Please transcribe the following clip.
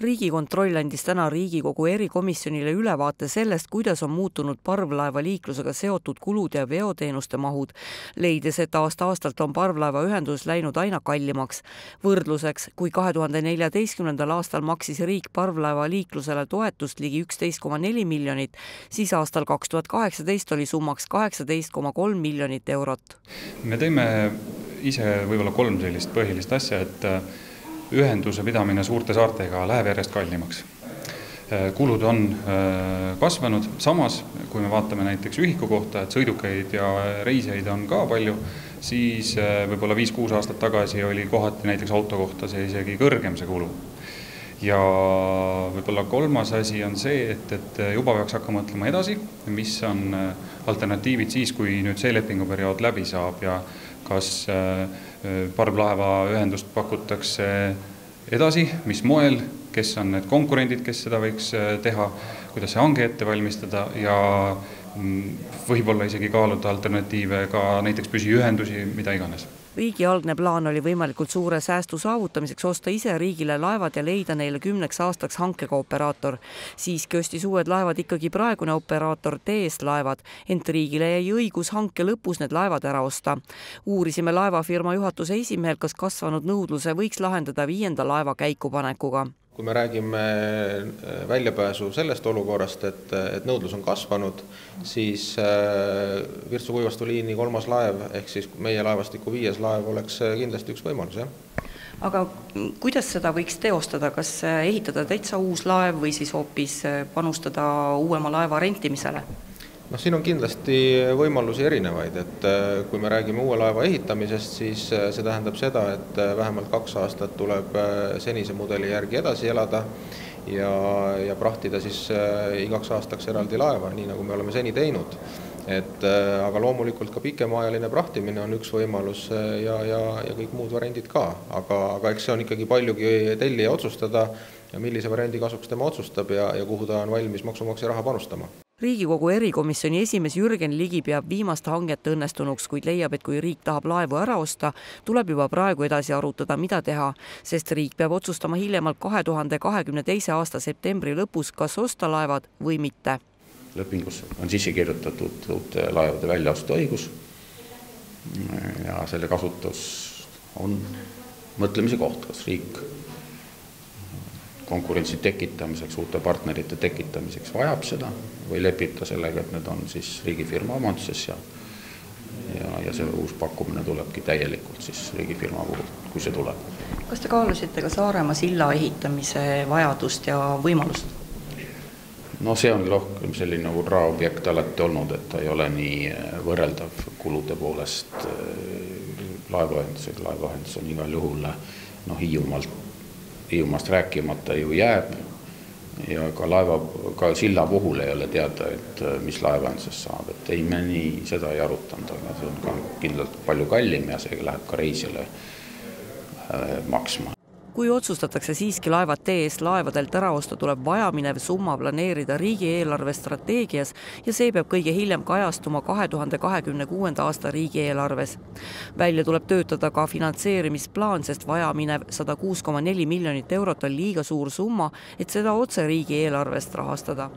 riigikontroll andis täna Riigikogu erikomisjonile ülevaate sellest, kuidas on muutunud parvlaevaliiklusega seotud kulud ja veoteenuste mahud, leides, et aasta-aastalt on parvlaevaühendus läinud aina kallimaks. võrdluseks, kui kahe tuhande neljateistkümnendal aastal maksis riik parvlaevaliiklusele toetust ligi üksteist koma neli miljonit, siis aastal kaks tuhat kaheksateist oli summaks kaheksateist koma kolm miljonit eurot. me tõime ise võib-olla kolm sellist põhilist asja, et ühenduse pidamine suurte saartega läheb järjest kallimaks. kulud on kasvanud, samas kui me vaatame näiteks ühiku kohta, et sõidukeid ja reisijaid on ka palju, siis võib-olla viis-kuus aastat tagasi oli kohati näiteks auto kohta see isegi kõrgem, see kulu. ja võib-olla kolmas asi on see, et, et juba peaks hakkama mõtlema edasi, mis on alternatiivid siis, kui nüüd see lepinguperiood läbi saab ja kas parvlaevaühendust pakutakse edasi, mis moel, kes on need konkurendid, kes seda võiks teha, kuidas see hange ette valmistada ja võib-olla isegi kaaluda alternatiive ka näiteks püsiühendusi, mida iganes riigi algne plaan oli võimalikult suure säästu saavutamiseks osta ise riigile laevad ja leida neile kümneks aastaks hankega operaator. siiski ostis uued laevad ikkagi praegune operaator TS Laevad, ent riigile jäi õigus hanke lõpus need laevad ära osta. uurisime laevafirma juhatuse esimehelt, kas kasvanud nõudluse võiks lahendada viienda laeva käikupanekuga kui me räägime äh, väljapääsu sellest olukorrast, et, et nõudlus on kasvanud, siis äh, Virtsu-Kuivastu liini kolmas laev ehk siis meie laevastiku viies laev oleks äh, kindlasti üks võimalus, jah. aga kuidas seda võiks teostada, kas ehitada täitsa uus laev või siis hoopis panustada uuema laeva rentimisele? Noh, siin on kindlasti võimalusi erinevaid, et äh, kui me räägime uue laeva ehitamisest, siis äh, see tähendab seda, et äh, vähemalt kaks aastat tuleb senise mudeli järgi edasi elada ja, ja prahtida siis igaks aastaks eraldi laeva, nii nagu me oleme seni teinud. et aga loomulikult ka pikemaajaline prahtimine on üks võimalus ja, ja, ja kõik muud variandid ka, aga, aga eks see on ikkagi paljugi tellija otsustada, millise variandi kasuks tema otsustab ja, ja kuhu ta on valmis maksumaksja raha panustama riigikogu erikomisjoni esimees Jürgen Ligi peab viimast hanget õnnestunuks, kuid leiab, et kui riik tahab laevu ära osta, tuleb juba praegu edasi arutada, mida teha, sest riik peab otsustama hiljemalt kahe tuhande kahekümne teise aasta septembri lõpus, kas osta laevad või mitte. lepingusse on sisse kirjutatud uute laevade väljaostuõigus ja selle kasutus on mõtlemise koht, kas riik konkurentsi tekitamiseks, uute partnerite tekitamiseks vajab seda või lepib ta sellega, et need on siis riigifirma omanduses ja ja, ja see uus pakkumine tulebki täielikult siis riigifirma puhul, kui see tuleb. kas te kaalusite ka Saaremaa silla ehitamise vajadust ja võimalust? no see on rohkem selline hurraa-objekt alati olnud, et ta ei ole nii äh, võrreldav kulude poolest äh, laevaühendusega, laevaühendus on igal juhul äh, noh, Hiiumaalt Hiiumaast rääkimata ju jääb. Ja ka laeva, ka silla puhul ei ole teada, et äh, mis laevaühendusest saab, et ei, me nii seda ei arutanud, aga see on ka kindlalt palju kallim ja see läheb ka reisijale äh, maksma kui otsustatakse siiski laevad TS laevadelt ära osta, tuleb vajaminev summa planeerida riigieelarve strateegias ja see peab kõige hiljem kajastuma kahe tuhande kahekümne kuuenda aasta riigieelarves. välja tuleb töötada ka finantseerimisplaan, sest vajaminev sada kuus koma neli miljonit eurot on liiga suur summa, et seda otse riigieelarvest rahastada